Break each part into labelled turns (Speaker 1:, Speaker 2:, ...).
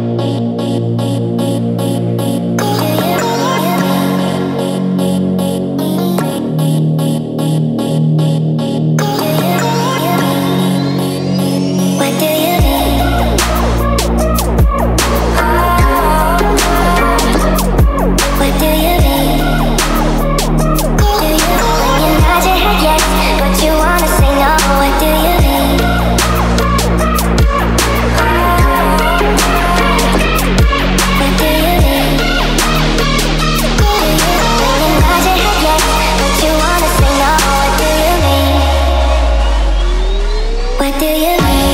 Speaker 1: me. do you mean?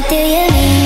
Speaker 1: What do you mean?